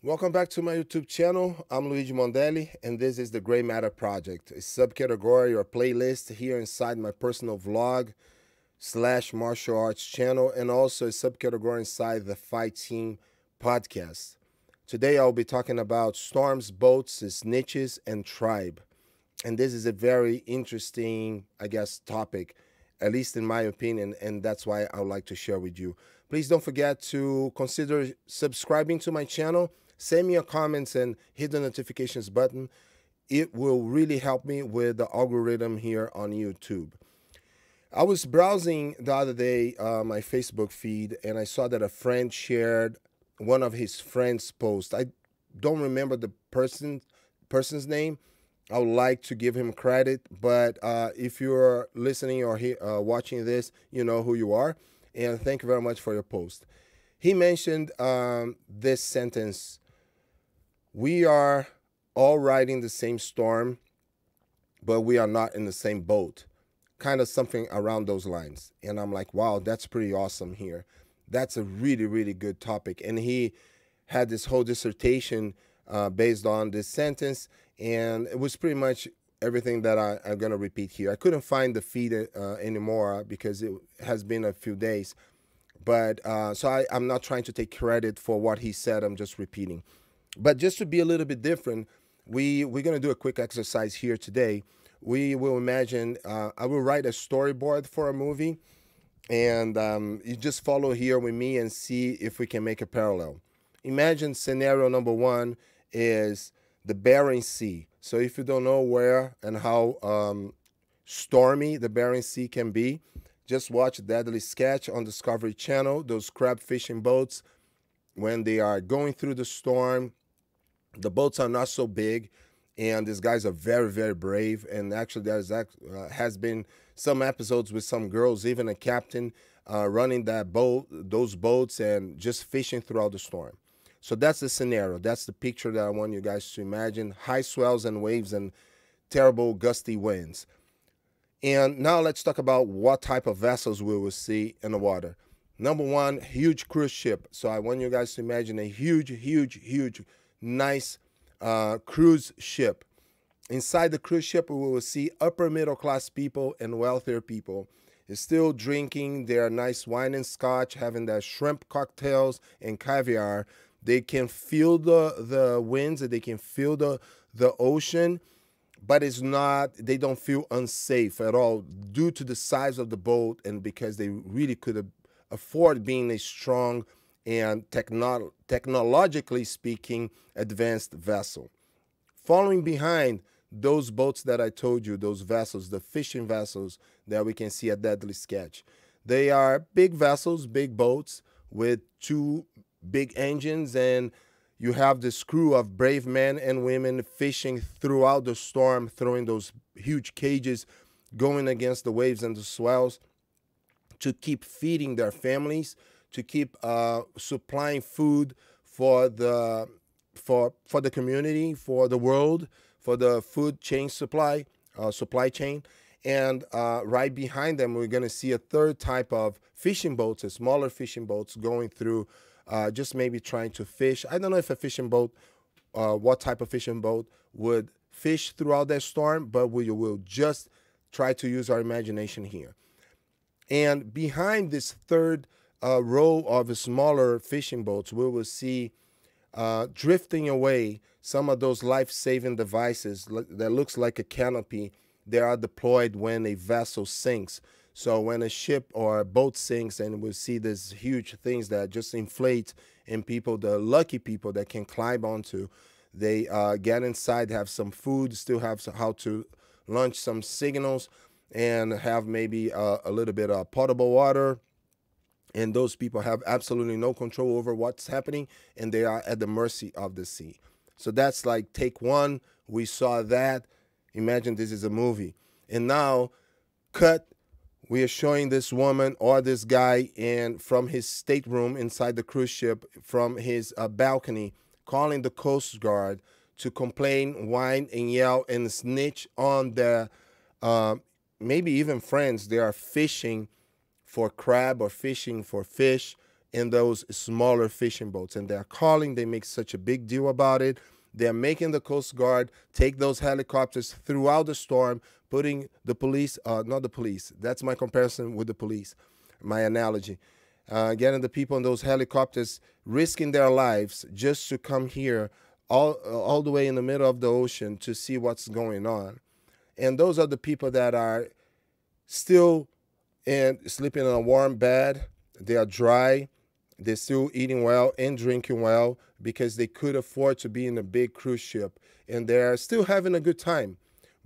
Welcome back to my YouTube channel. I'm Luigi Mondelli, and this is the Grey Matter Project, a subcategory or playlist here inside my personal vlog slash martial arts channel, and also a subcategory inside the Fight Team podcast. Today I'll be talking about storms, boats, snitches, and tribe. And this is a very interesting, I guess, topic, at least in my opinion, and that's why I would like to share with you. Please don't forget to consider subscribing to my channel send me your comments and hit the notifications button. It will really help me with the algorithm here on YouTube. I was browsing the other day uh, my Facebook feed and I saw that a friend shared one of his friends' posts. I don't remember the person person's name. I would like to give him credit, but uh, if you're listening or he, uh, watching this, you know who you are. And thank you very much for your post. He mentioned um, this sentence we are all riding the same storm, but we are not in the same boat. Kind of something around those lines. And I'm like, wow, that's pretty awesome here. That's a really, really good topic. And he had this whole dissertation uh, based on this sentence, and it was pretty much everything that I, am going to repeat here. I couldn't find the feed uh, anymore because it has been a few days. But uh, so I, I'm not trying to take credit for what he said, I'm just repeating. But just to be a little bit different, we, we're going to do a quick exercise here today. We will imagine, uh, I will write a storyboard for a movie, and um, you just follow here with me and see if we can make a parallel. Imagine scenario number one is the Bering Sea. So if you don't know where and how um, stormy the Bering Sea can be, just watch Deadliest Catch on Discovery Channel, those crab fishing boats, when they are going through the storm, the boats are not so big, and these guys are very, very brave. And actually, there's uh, has been some episodes with some girls, even a captain, uh, running that boat, those boats, and just fishing throughout the storm. So that's the scenario. That's the picture that I want you guys to imagine: high swells and waves and terrible gusty winds. And now let's talk about what type of vessels we will see in the water. Number one, huge cruise ship. So I want you guys to imagine a huge, huge, huge nice uh, cruise ship. Inside the cruise ship, we will see upper middle class people and wealthier people is still drinking their nice wine and scotch, having their shrimp cocktails and caviar. They can feel the the winds, and they can feel the the ocean, but it's not. They don't feel unsafe at all due to the size of the boat and because they really could afford being a strong and techno technologically speaking, advanced vessel. Following behind those boats that I told you, those vessels, the fishing vessels that we can see at Deadliest Catch, they are big vessels, big boats with two big engines, and you have this crew of brave men and women fishing throughout the storm, throwing those huge cages, going against the waves and the swells to keep feeding their families to keep uh, supplying food for the for for the community, for the world, for the food chain supply uh, supply chain. And uh, right behind them, we're going to see a third type of fishing boats, a smaller fishing boats going through, uh, just maybe trying to fish. I don't know if a fishing boat, uh, what type of fishing boat would fish throughout that storm, but we will just try to use our imagination here. And behind this third a row of smaller fishing boats, we will see uh, drifting away some of those life-saving devices that looks like a canopy. They are deployed when a vessel sinks. So when a ship or a boat sinks, and we see these huge things that just inflate, and people, the lucky people that can climb onto, they uh, get inside, have some food, still have how to launch some signals, and have maybe uh, a little bit of potable water, and those people have absolutely no control over what's happening and they are at the mercy of the sea. So that's like take one we saw that. Imagine this is a movie. And now cut we are showing this woman or this guy in from his stateroom inside the cruise ship from his uh, balcony calling the coast guard to complain whine and yell and snitch on the uh, maybe even friends. They are fishing for crab or fishing for fish in those smaller fishing boats. And they're calling, they make such a big deal about it. They're making the Coast Guard take those helicopters throughout the storm, putting the police, uh, not the police, that's my comparison with the police, my analogy. Uh, getting the people in those helicopters risking their lives just to come here all, all the way in the middle of the ocean to see what's going on. And those are the people that are still in, sleeping in a warm bed. They are dry. They're still eating well and drinking well because they could afford to be in a big cruise ship. And they're still having a good time.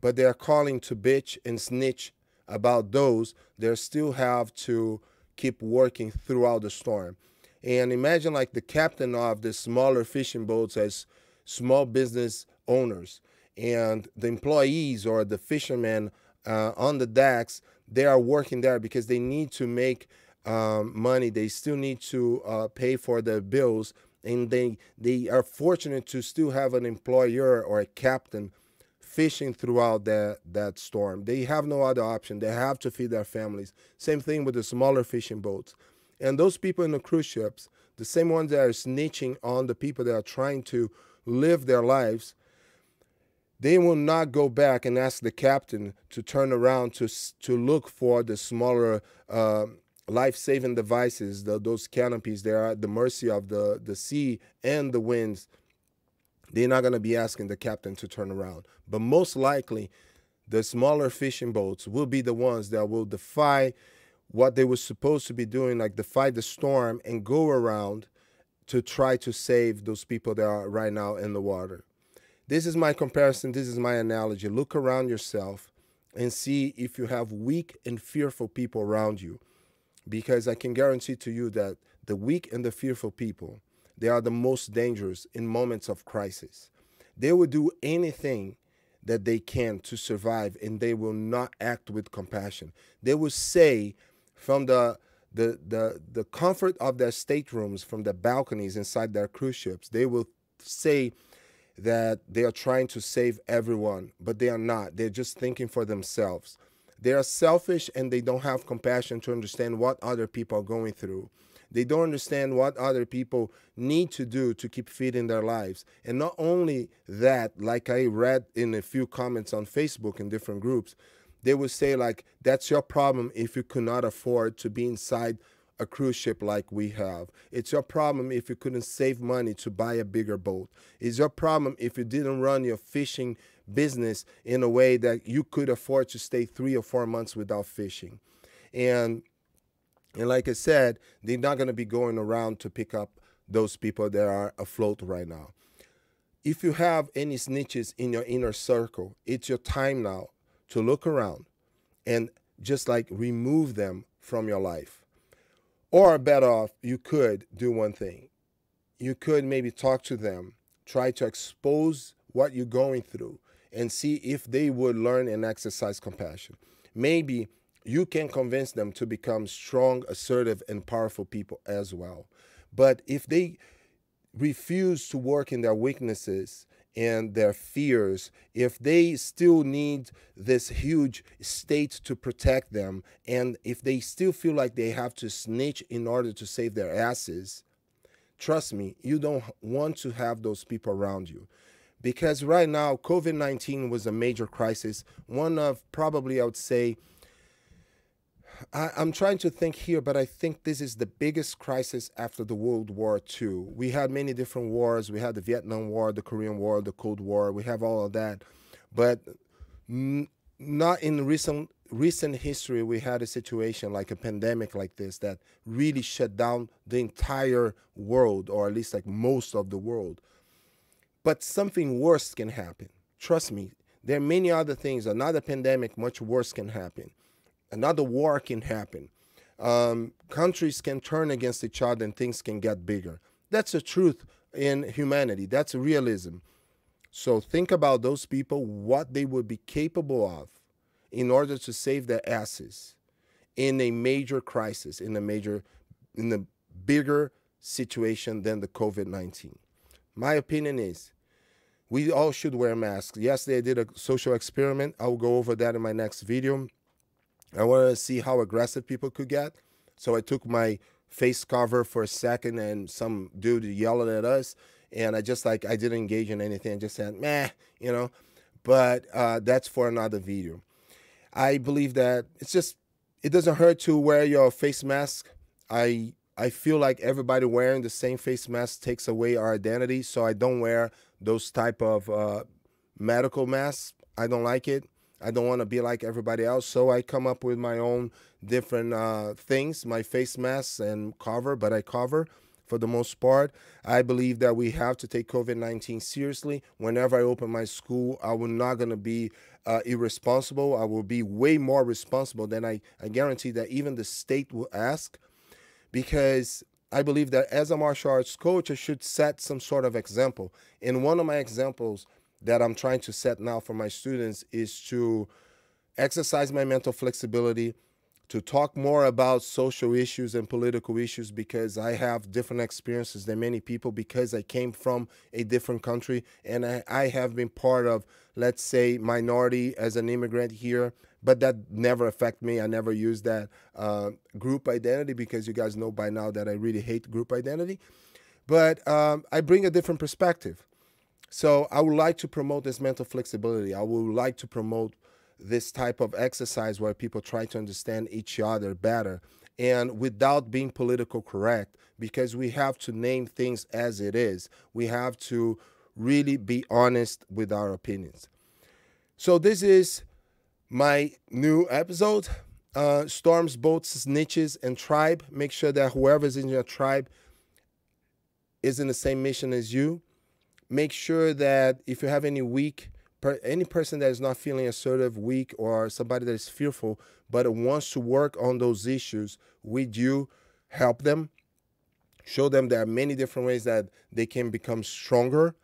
But they're calling to bitch and snitch about those. They still have to keep working throughout the storm. And imagine like the captain of the smaller fishing boats as small business owners and the employees or the fishermen uh, on the decks, they are working there because they need to make um, money. They still need to uh, pay for their bills, and they they are fortunate to still have an employer or a captain fishing throughout that that storm. They have no other option. They have to feed their families. Same thing with the smaller fishing boats, and those people in the cruise ships, the same ones that are snitching on the people that are trying to live their lives they will not go back and ask the captain to turn around to to look for the smaller uh, life-saving devices, the, those canopies. They are at the mercy of the the sea and the winds. They're not going to be asking the captain to turn around, but most likely, the smaller fishing boats will be the ones that will defy what they were supposed to be doing, like defy the storm and go around to try to save those people that are right now in the water. This is my comparison, this is my analogy. Look around yourself and see if you have weak and fearful people around you. Because I can guarantee to you that the weak and the fearful people, they are the most dangerous in moments of crisis. They will do anything that they can to survive and they will not act with compassion. They will say from the the the the comfort of their staterooms, from the balconies inside their cruise ships, they will say that they are trying to save everyone, but they are not. They're just thinking for themselves. They are selfish and they don't have compassion to understand what other people are going through. They don't understand what other people need to do to keep feeding their lives. And not only that, like I read in a few comments on Facebook in different groups, they would say like that's your problem if you could not afford to be inside a cruise ship like we have. It's your problem if you couldn't save money to buy a bigger boat. It's your problem if you didn't run your fishing business in a way that you could afford to stay three or four months without fishing. And and like I said, they're not going to be going around to pick up those people that are afloat right now. If you have any snitches in your inner circle, it's your time now to look around and just like remove them from your life or better off, you could do one thing. You could maybe talk to them, try to expose what you're going through, and see if they would learn and exercise compassion. Maybe you can convince them to become strong, assertive, and powerful people as well. But if they refuse to work in their weaknesses and their fears, if they still need this huge state to protect them, and if they still feel like they have to snitch in order to save their asses, trust me, you don't want to have those people around you. Because right now, COVID 19 was a major crisis, one of probably, I would say, I, am trying to think here, but I think this is the biggest crisis after the World War II. We had many different wars. We had the Vietnam War, the Korean War, the Cold War. We have all of that, but not in recent recent history we had a situation like a pandemic like this that really shut down the entire world, or at least like most of the world. But something worse can happen. Trust me. There are many other things. Another pandemic, much worse, can happen another war can happen. Um, countries can turn against each other and things can get bigger. That's the truth in humanity. That's realism. So think about those people, what they would be capable of in order to save their asses in a major crisis, in a major, in a bigger situation than the COVID 19. My opinion is we all should wear masks. Yesterday I did a social experiment. I'll go over that in my next video. I wanted to see how aggressive people could get. So I took my face cover for a second and some dude yelled at us and I just like I didn't engage in anything. I just said, meh, you know. But uh, that's for another video. I believe that it's just it doesn't hurt to wear your face mask. I I feel like everybody wearing the same face mask takes away our identity, so I don't wear those type of uh, medical masks. I don't like it. I don't want to be like everybody else, so I come up with my own different uh, things, my face masks and cover, but I cover for the most part. I believe that we have to take COVID 19 seriously. Whenever I open my school, I will not going to be uh, irresponsible. I will be way more responsible than I, I guarantee that even the state will ask because I believe that as a martial arts coach, I should set some sort of example. And one of my examples that I'm trying to set now for my students is to exercise my mental flexibility, to talk more about social issues and political issues because I have different experiences than many people because I came from a different country and I, I have been part of, let's say, minority as an immigrant here. But that never affected me. I never use that uh, group identity because you guys know by now that I really hate group identity. But um, I bring a different perspective. So I would like to promote this mental flexibility. I would like to promote this type of exercise where people try to understand each other better. And without being political correct because we have to name things as it is we have to really be honest with our opinions. So this is my new episode uh, storms boats snitches and tribe. Make sure that whoever's in your tribe is in the same mission as you make sure that if you have any weak per, any person that is not feeling assertive, weak, or somebody that is fearful, but wants to work on those issues with you, help them, show them there are many different ways that they can become stronger,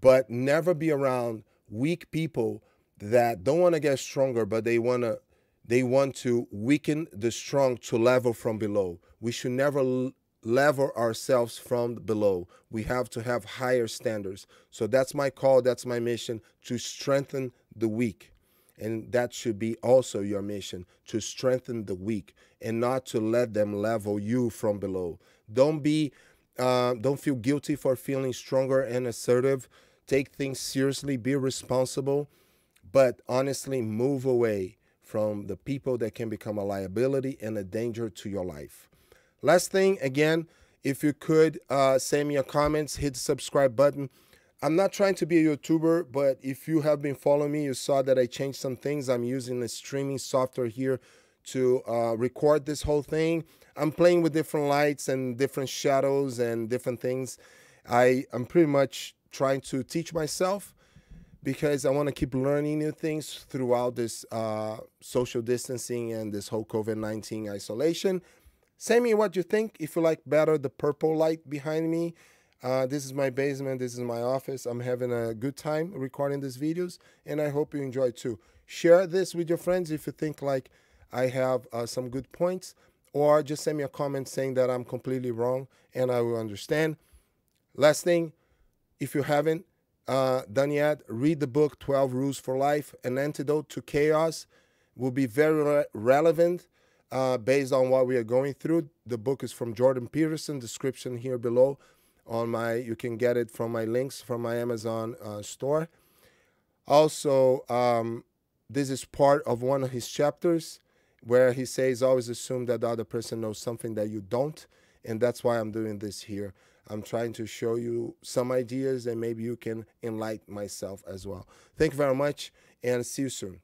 but never be around weak people that don't want to get stronger, but they want to they want to weaken the strong to level from below. We should never level ourselves from below. We have to have higher standards. So that's my call, that's my mission to strengthen the weak. And that should be also your mission to strengthen the weak and not to let them level you from below. Don't be, uh, don't feel guilty for feeling stronger and assertive. Take things seriously, be responsible, but honestly, move away from the people that can become a liability and a danger to your life. Last thing, again, if you could uh, send me your comments, hit the subscribe button. I'm not trying to be a YouTuber, but if you have been following me, you saw that I changed some things. I'm using the streaming software here to uh, record this whole thing. I'm playing with different lights and different shadows and different things. I am pretty much trying to teach myself because I want to keep learning new things throughout this uh, social distancing and this whole COVID 19 isolation. Send me what you think. If you like better the purple light behind me, uh, this is my basement. This is my office. I'm having a good time recording these videos, and I hope you enjoy too. Share this with your friends if you think like I have uh, some good points, or just send me a comment saying that I'm completely wrong, and I will understand. Last thing, if you haven't uh, done yet, read the book 12 Rules for Life, An Antidote to Chaos. Will be very re relevant uh, based on what we are going through. The book is from Jordan Peterson. Description here below on my. You can get it from my links from my Amazon uh, store. Also, um, this is part of one of his chapters where he says always assume that the other person knows something that you don't, and that's why I'm doing this here. I'm trying to show you some ideas and maybe you can enlighten myself as well. Thank you very much and see you soon.